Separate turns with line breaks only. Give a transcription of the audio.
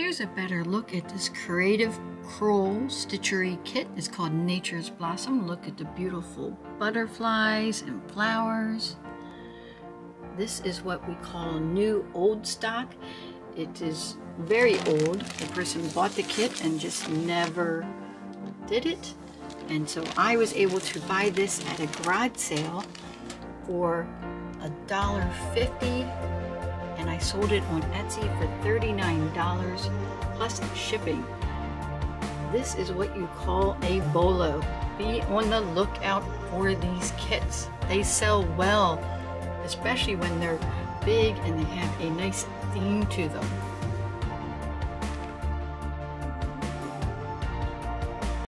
Here's a better look at this creative crewel stitchery kit. It's called Nature's Blossom. Look at the beautiful butterflies and flowers. This is what we call new old stock. It is very old. The person bought the kit and just never did it. And so I was able to buy this at a garage sale for a dollar fifty and I sold it on Etsy for $39 plus shipping. This is what you call a bolo. Be on the lookout for these kits. They sell well, especially when they're big and they have a nice theme to them.